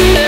I'm